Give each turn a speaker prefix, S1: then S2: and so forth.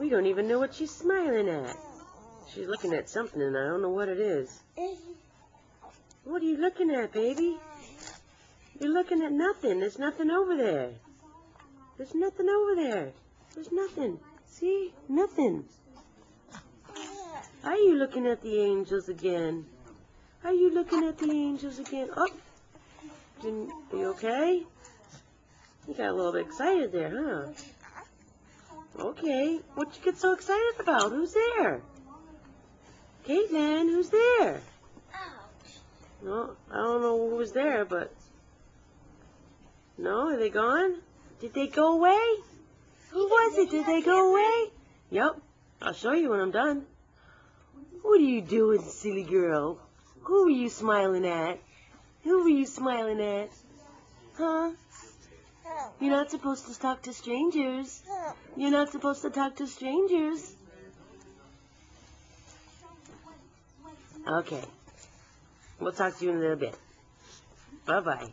S1: We don't even know what she's smiling at. She's looking at something and I don't know what it is. What are you looking at, baby? You're looking at nothing. There's nothing over there. There's nothing over there. There's nothing. See? Nothing. Are you looking at the angels again? Are you looking at the angels again? Oh, didn't, are you okay? You got a little bit excited there, huh? Okay. What you get so excited about? Who's there? Caitlin, who's there? No, I don't know who was there, but... No, are they gone? Did they go away? Who was it? Did they go away? Yep. I'll show you when I'm done. What are you doing, silly girl? Who were you smiling at? Who were you smiling at? Huh? You're not supposed to talk to strangers. You're not supposed to talk to strangers. Okay. We'll talk to you in a little bit. Bye-bye.